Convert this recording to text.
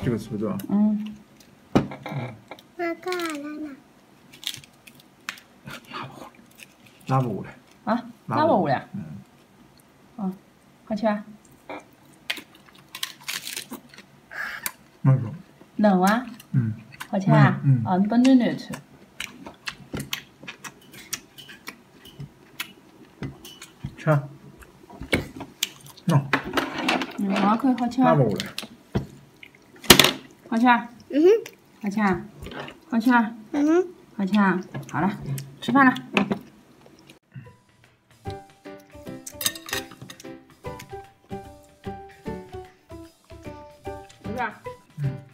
吃对吧？嗯，那干啥呢？拉不下来。啊，拉不下来。嗯。哦，好吃伐？那个。嫩伐？嗯。好吃啊？嗯。哦，你把暖暖吃。吃。喏。嗯，还可以好吃。拉不下来。花圈。嗯。花圈。花圈。嗯。花圈，好了，吃饭了。不是嗯。